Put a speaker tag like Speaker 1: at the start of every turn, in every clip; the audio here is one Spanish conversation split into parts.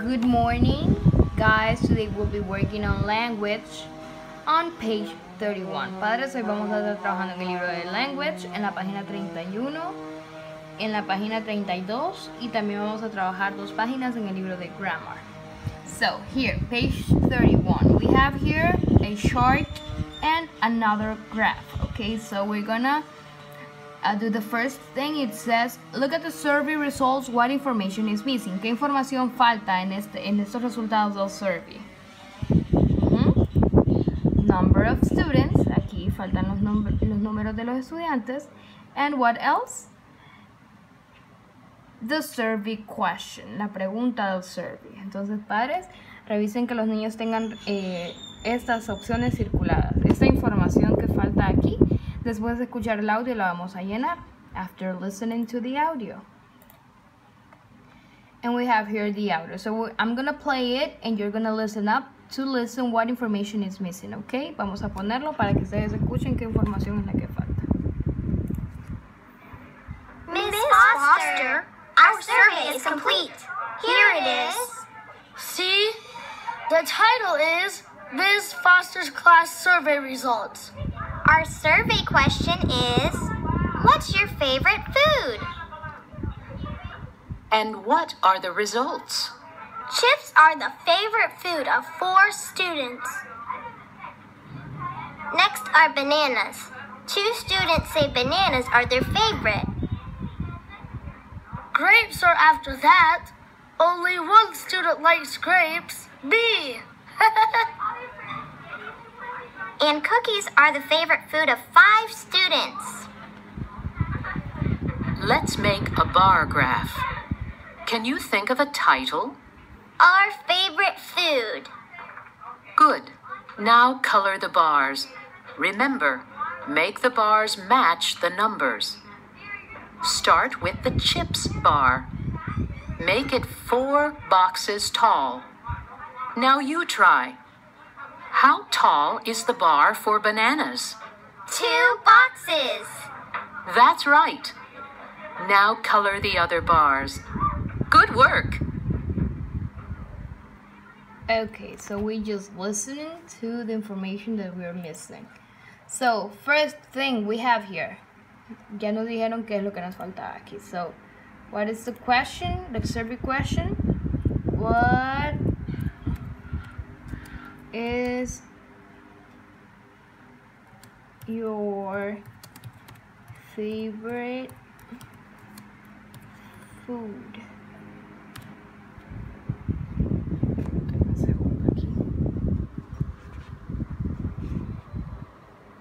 Speaker 1: Good morning, guys. Today we'll be working on language on page 31. Padres, hoy vamos a estar trabajando en el libro de language en la página 31, en la página 32 y también vamos a trabajar dos páginas en el libro de grammar. So, here, page 31. We have here a chart and another graph. Okay, so we're gonna do the first thing. It says, look at the survey results. What information is missing? ¿Qué información falta en, este, en estos resultados del survey? Mhm. Number of students. Aquí faltan los números de los estudiantes. And what else? The survey question, la pregunta del survey. Entonces, padres, revisen que los niños tengan eh, estas opciones circuladas. Esta información que falta aquí, después de escuchar el audio, la vamos a llenar. After listening to the audio. And we have here the audio. So I'm gonna play it and you're gonna listen up to listen what information is missing, okay? Vamos a ponerlo para que ustedes escuchen qué información es la que falta.
Speaker 2: Miss Foster, our survey is complete. Here it is.
Speaker 3: See? The title is Ms. Foster's Class Survey Results.
Speaker 2: Our survey question is What's your favorite food?
Speaker 4: And what are the results?
Speaker 2: Chips are the favorite food of four students. Next are bananas. Two students say bananas are their favorite.
Speaker 3: Grapes are after that. Only one student likes grapes. Me.
Speaker 2: And cookies are the favorite food of five students.
Speaker 4: Let's make a bar graph. Can you think of a title?
Speaker 2: Our favorite food.
Speaker 4: Good. Now color the bars. Remember, make the bars match the numbers. Start with the chips bar. Make it four boxes tall. Now you try. How tall is the bar for bananas?
Speaker 2: Two boxes.
Speaker 4: That's right. Now color the other bars. Good work.
Speaker 1: Okay, so we just listening to the information that we're missing. So, first thing we have here. Ya nos dijeron qué es lo que nos falta aquí. So, what is the question? The survey question? What is your favorite food?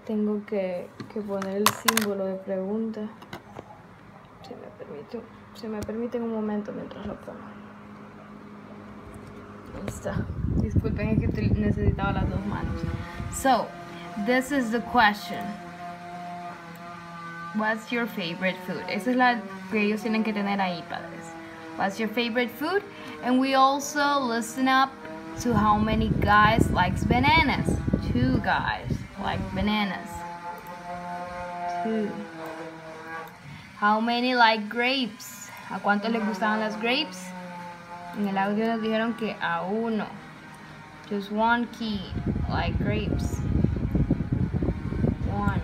Speaker 1: Tengo que, poner el símbolo de pregunta. Se me permite, se me permite en un momento mientras lo pongo. Ahí está. Disculpen, es que necesitaba las dos manos. So, this is the question. What's your favorite food? Esa es la que ellos tienen que tener ahí, padres. What's your favorite food? And we also listen up to how many guys likes bananas. Two guys like bananas. Two. How many like grapes? ¿A cuántos les gustaban las grapes? En el audio nos dijeron que a uno. Just one kid like grapes. One.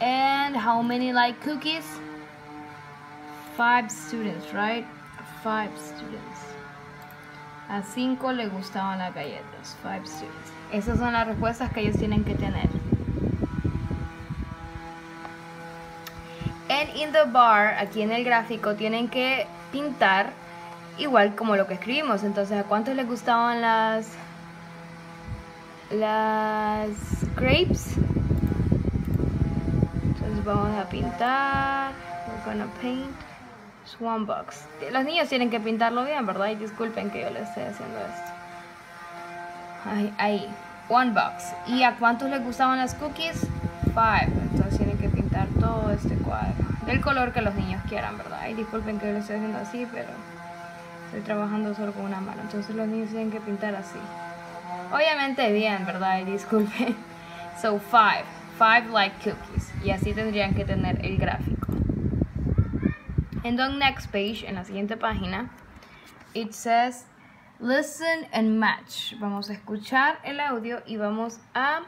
Speaker 1: And how many like cookies? Five students, right? Five students. A cinco le gustaban las galletas. Five students. Esas son las respuestas que ellos tienen que tener. And in the bar, aquí en el gráfico, tienen que pintar igual como lo que escribimos. Entonces, ¿a cuántos les gustaban las las grapes? Entonces vamos a pintar. We're gonna paint. One box. Los niños tienen que pintarlo bien, ¿verdad? Y disculpen que yo les esté haciendo esto. Ahí, ahí. One box. ¿Y a cuántos les gustaban las cookies? Five. Entonces tienen que pintar todo este cuadro. Del color que los niños quieran, ¿verdad? Y disculpen que yo lo estoy haciendo así, pero estoy trabajando solo con una mano. Entonces los niños tienen que pintar así. Obviamente bien, ¿verdad? Y disculpen. So five. Five like cookies. Y así tendrían que tener el gráfico. En the next page, en la siguiente página, it says listen and match. Vamos a escuchar el audio y vamos a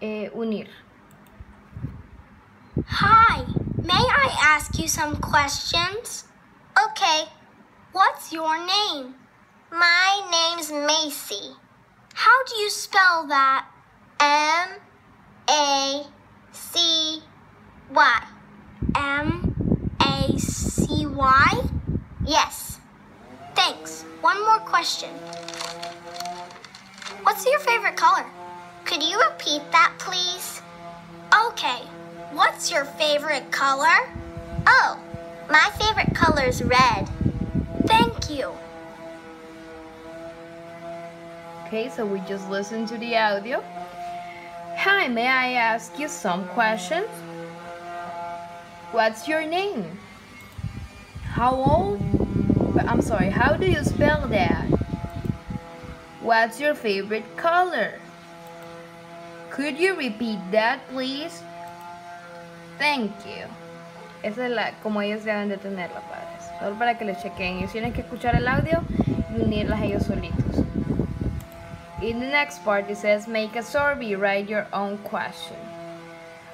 Speaker 1: eh, unir.
Speaker 2: Hi, may I ask you some questions? Okay, what's your name? My name's Macy. How do you spell that? M A C Y. M A C Y? Yes. Thanks. One more question. What's your favorite color? Could you repeat that, please? Okay. What's your favorite color? Oh, my favorite color is red. Thank you.
Speaker 1: Okay, so we just listened to the audio. Hi, may I ask you some questions? What's your name? How old? I'm sorry, how do you spell that? What's your favorite color? Could you repeat that, please? Thank you. Esa es la, como ellos deben de tenerla, padres. Solo para que les chequen. Ellos tienen que escuchar el audio y unirlas ellos solitos. In the next part it says make a survey, write your own question.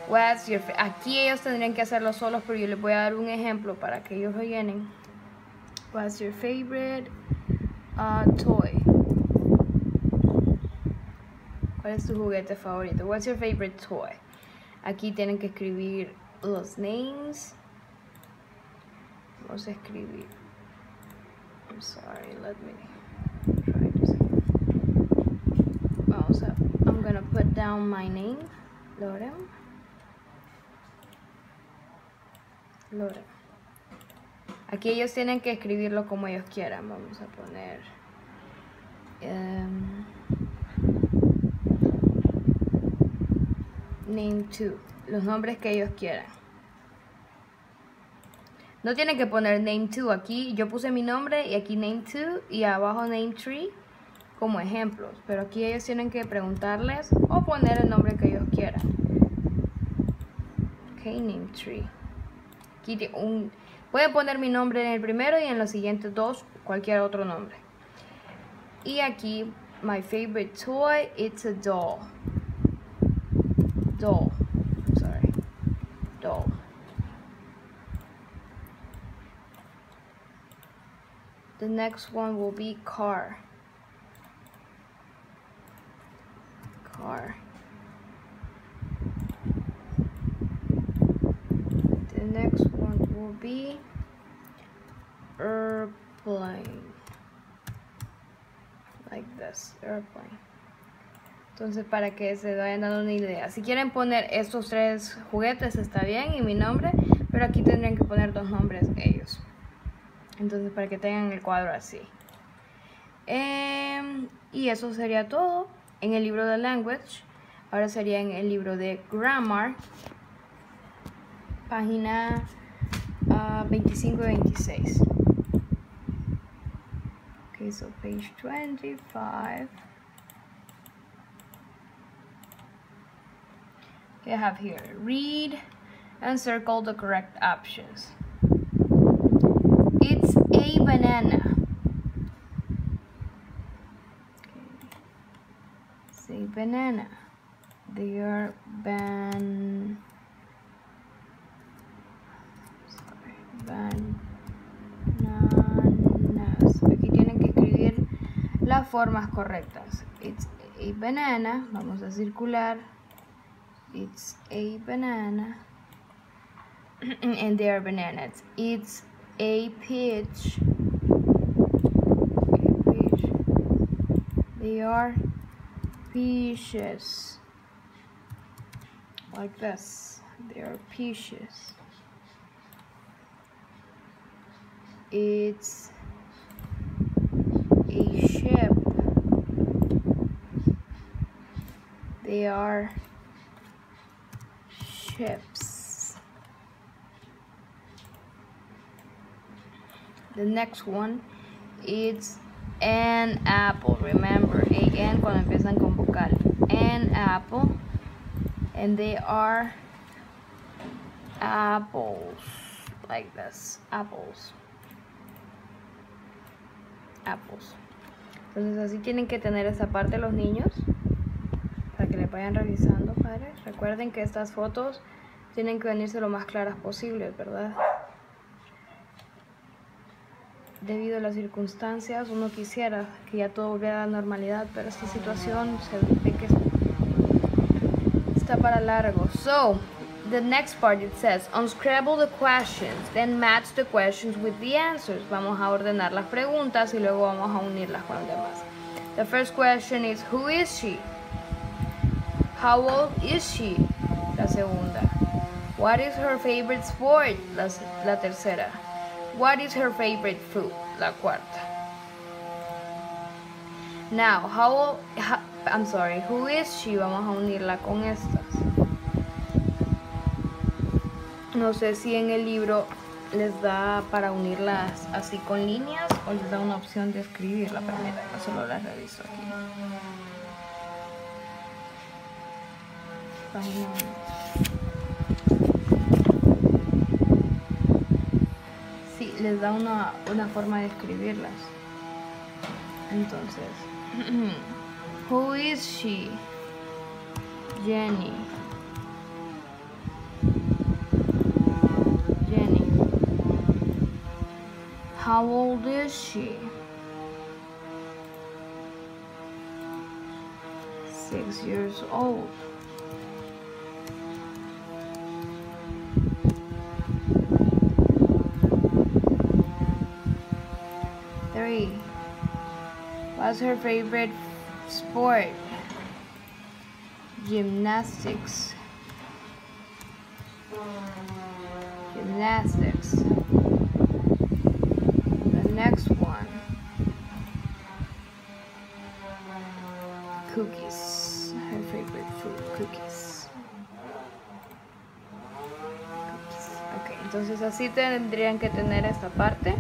Speaker 1: What's your Aquí ellos tendrían que hacerlo solos, pero yo les voy a dar un ejemplo para que ellos rellenen. What's your favorite uh, toy? ¿Cuál es tu juguete favorito? What's your favorite toy? Aquí tienen que escribir los names. Vamos a escribir. I'm sorry, let me try see. Vamos a, I'm gonna put down my name, Lorem. Lorem. Aquí ellos tienen que escribirlo como ellos quieran. Vamos a poner. em, name 2. Los nombres que ellos quieran. No tienen que poner name 2. Aquí yo puse mi nombre y aquí name 2 y abajo name 3 como ejemplos. Pero aquí ellos tienen que preguntarles o poner el nombre que ellos quieran. Ok, name 3. Aquí un, pueden poner mi nombre en el primero y en los siguientes dos cualquier otro nombre. Y aquí, my favorite toy, it's a doll. Doll. I'm sorry. Doll. The next one will be car. Car. The next one will be airplane. Like this, airplane. Entonces, para que se vayan dando una idea. Si quieren poner estos tres juguetes, está bien, y mi nombre, pero aquí tendrían que poner dos nombres ellos. Entonces, para que tengan el cuadro así. Em, y eso sería todo en el libro de Language. Ahora sería en el libro de Grammar. Página ah, 25 y 26. Okay, so page 25. Okay, I have here read and circle the correct options. Banana. A banana. They are ban. Sorry, bananas. Aquí tienen que escribir las formas correctas. It's a banana. Vamos a circular. It's a banana. and they are bananas. It's a peach. They are peaches. Like this. They are peaches. It's a ship. They are ships. The next one is an apple. Remember, an cuando empiezan con vocal. An apple. And they are apples. Like this. Apples. apples. Entonces así tienen que tener esta parte los niños para que le vayan revisando, padres. Recuerden que estas fotos tienen que venirse lo más claras posible, ¿verdad? Debido a las circunstancias, uno quisiera que ya todo volviera a la normalidad, pero esta situación se ve que está para largo. So, the next part it says, unscramble the questions, then match the questions with the answers. Vamos a ordenar las preguntas y luego vamos a unirlas con las demás. The first question is, who is she? How old is she? La segunda. What is her favorite sport? La, la tercera. What is her favorite food? La cuarta. Now, how ha- I'm sorry, who is she? Vamos a unirla con estas. No sé si en el libro les da para unirlas así con líneas o les da una opción de escribirla. Permítanme, solo las reviso aquí. Les da una, una forma de escribirlas. Entonces, who is she? Jenny. Jenny. How old is she? Six years old. What's her favorite sport? Gymnastics. Gymnastics. The next one. Cookies. Her favorite food, cookies. Cookies. Ok, entonces así tendrían que tener esta parte.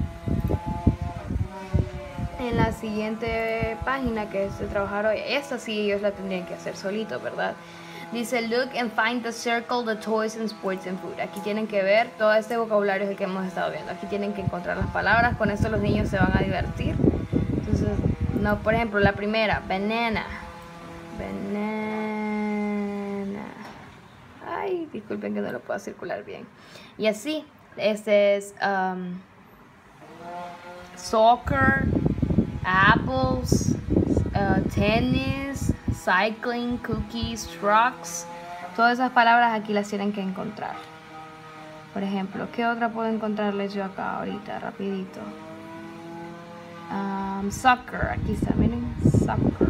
Speaker 1: En la siguiente página que es de trabajar hoy, esta sí ellos la tendrían que hacer solito, ¿verdad? Dice, look and find the circle, the toys and sports and food. Aquí tienen que ver todo este vocabulario el que hemos estado viendo. Aquí tienen que encontrar las palabras, con esto los niños se van a divertir. Entonces, no, por ejemplo, la primera, banana. Banana. Ay, disculpen que no lo puedo circular bien. Y así, este es um, soccer, apples, uh, tennis, cycling, cookies, trucks. Todas esas palabras aquí las tienen que encontrar. Por ejemplo, ¿qué otra puedo encontrarles yo acá ahorita, rapidito? Um, soccer, aquí está, miren, soccer.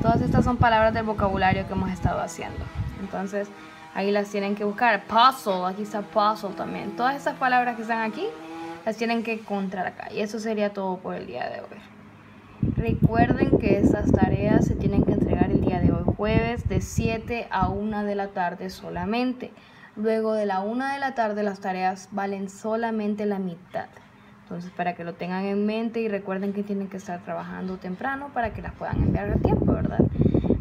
Speaker 1: Todas estas son palabras del vocabulario que hemos estado haciendo. Entonces, ahí las tienen que buscar. Puzzle, aquí está puzzle también. Todas estas palabras que están aquí, las tienen que encontrar acá. Y eso sería todo por el día de hoy. Recuerden que estas tareas se tienen que entregar el día de hoy, jueves, de 7 a 1 de la tarde solamente. Luego de la 1 de la tarde las tareas valen solamente la mitad. Entonces, para que lo tengan en mente y recuerden que tienen que estar trabajando temprano para que las puedan enviar a tiempo, ¿verdad?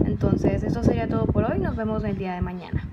Speaker 1: Entonces, eso sería todo por hoy. Nos vemos el día de mañana.